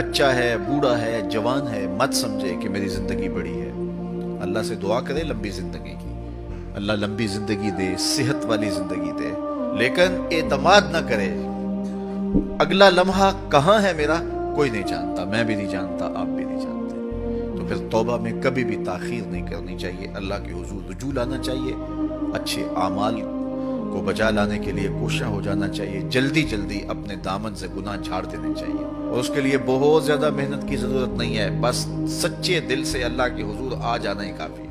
बच्चा है, बूढ़ा है, जवान है, मत समझे कि मेरी ज़िंदगी बड़ी है। अल्लाह से दुआ करे लंबी ज़िंदगी की। अल्लाह लंबी ज़िंदगी दे, सेहत वाली ज़िंदगी दे। लेकिन एतमाद ना करे। अगला लम्हा कहाँ है मेरा? कोई नहीं जानता। मैं भी नहीं जानता, आप भी नहीं जानते। तो फिर तोबा में कभी भी ताखीर नहीं करनी चाहिए। अल्लाह के हजूर रुजू लाना चाहिए। अच्छे आमाल को बचा लाने के लिए कोशा हो जाना चाहिए। जल्दी जल्दी अपने दामन से गुनाह झाड़ देने चाहिए। और उसके लिए बहुत ज़्यादा मेहनत की ज़रूरत नहीं है। बस सच्चे दिल से अल्लाह के हुजूर आ जाना ही काफ़ी है।